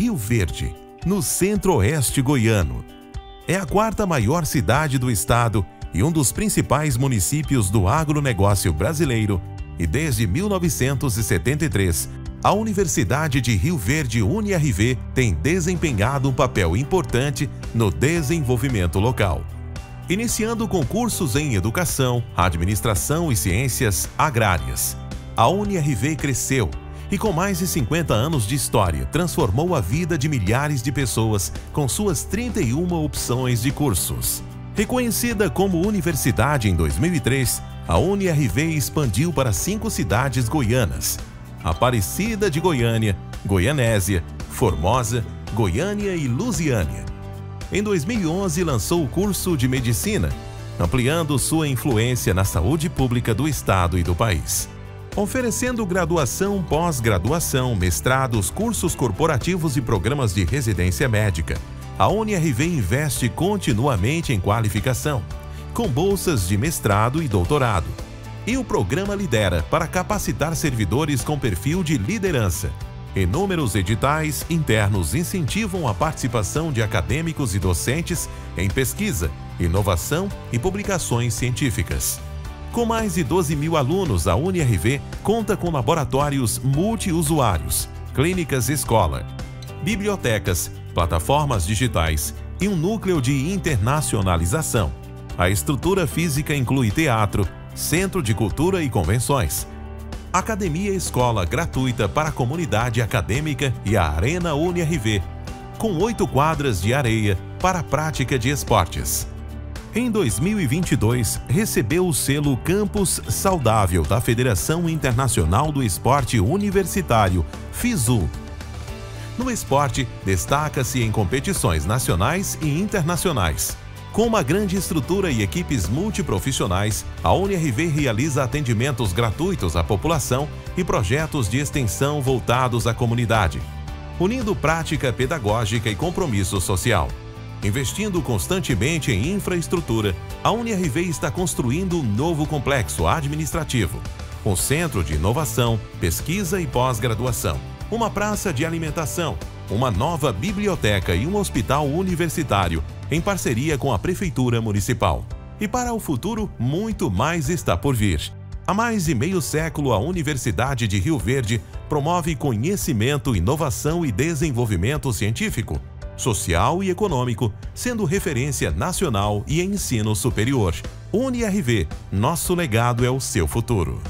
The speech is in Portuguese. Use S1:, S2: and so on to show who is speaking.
S1: Rio Verde, no centro-oeste goiano. É a quarta maior cidade do estado e um dos principais municípios do agronegócio brasileiro, e desde 1973, a Universidade de Rio Verde UniRV tem desempenhado um papel importante no desenvolvimento local. Iniciando concursos em educação, administração e ciências agrárias, a UniRV cresceu e, com mais de 50 anos de história, transformou a vida de milhares de pessoas com suas 31 opções de cursos. Reconhecida como universidade em 2003, a UniRV expandiu para cinco cidades goianas: Aparecida de Goiânia, Goianésia, Formosa, Goiânia e Lusiânia. Em 2011, lançou o curso de Medicina, ampliando sua influência na saúde pública do estado e do país. Oferecendo graduação, pós-graduação, mestrados, cursos corporativos e programas de residência médica, a UniRV investe continuamente em qualificação, com bolsas de mestrado e doutorado. E o programa Lidera para capacitar servidores com perfil de liderança. Inúmeros editais internos incentivam a participação de acadêmicos e docentes em pesquisa, inovação e publicações científicas. Com mais de 12 mil alunos, a UniRV conta com laboratórios multiusuários, clínicas escola, bibliotecas, plataformas digitais e um núcleo de internacionalização. A estrutura física inclui teatro, centro de cultura e convenções, academia escola gratuita para a comunidade acadêmica e a Arena UniRV, com oito quadras de areia para a prática de esportes. Em 2022, recebeu o selo Campus Saudável da Federação Internacional do Esporte Universitário, FISU, no esporte, destaca-se em competições nacionais e internacionais. Com uma grande estrutura e equipes multiprofissionais, a UniRV realiza atendimentos gratuitos à população e projetos de extensão voltados à comunidade, unindo prática pedagógica e compromisso social. Investindo constantemente em infraestrutura, a UniRV está construindo um novo complexo administrativo, um centro de inovação, pesquisa e pós-graduação uma praça de alimentação, uma nova biblioteca e um hospital universitário, em parceria com a Prefeitura Municipal. E para o futuro, muito mais está por vir. Há mais de meio século, a Universidade de Rio Verde promove conhecimento, inovação e desenvolvimento científico, social e econômico, sendo referência nacional e em ensino superior. UniRV, nosso legado é o seu futuro.